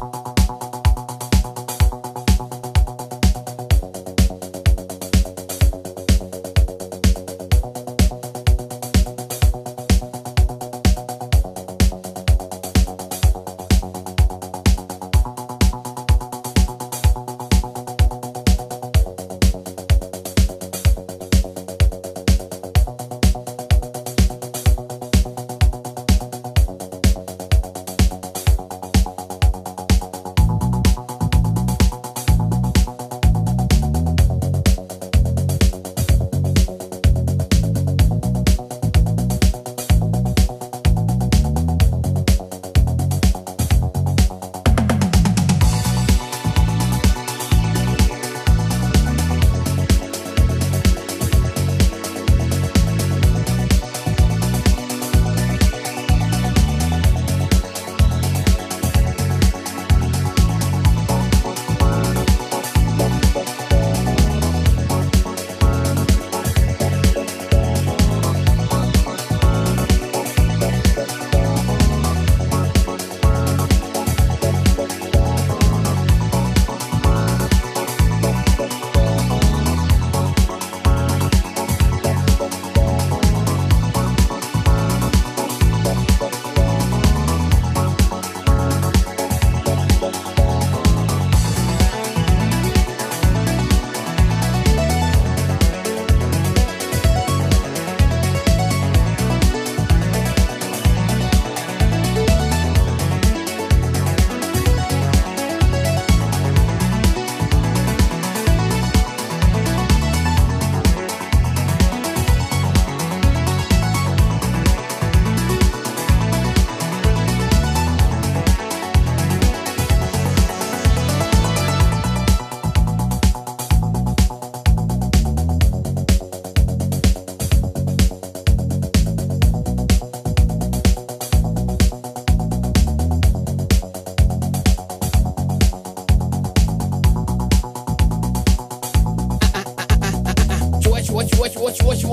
you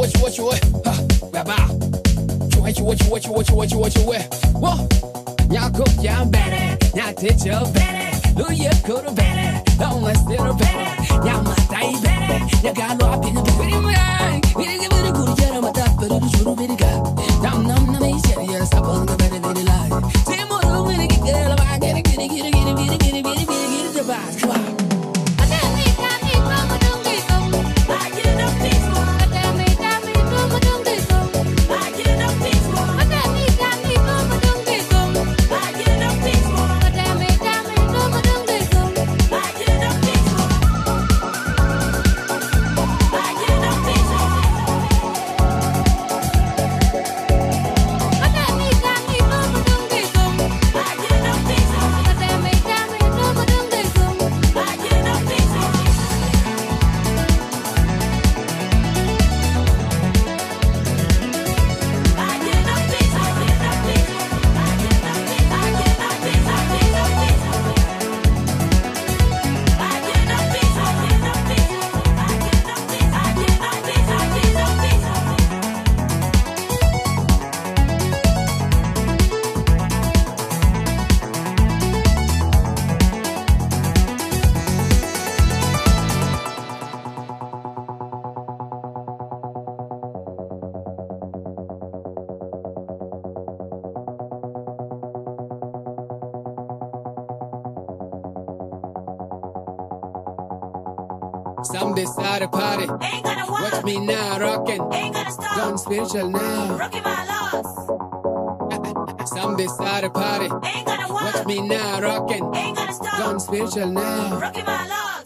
what you what you what ha baba you what you what you what you what you what you what you what whoa nya ko ya bene nya te cho bene lu ye ko ro bene don't let's do ro bene nya ma dai bene nya ga lo api ni bene ma ni ga bene guru ya ra ma ta bene ru juru bene ga nam nam nam ei ya ya sa bon ga bene bene la te mo ru bene ki ga la ba ga ni ki ni ki ni ki ni ki ni ki ni ki ni ki ni ki ni Someday start a party. Ain't gonna. Watch me now rocking. Ain't gonna stop. Done spiritual now. Rockin' my loss. Someday start a party. Ain't gonna. Watch me now rocking. Ain't gonna stop. Done spiritual now. Rockin' my loss.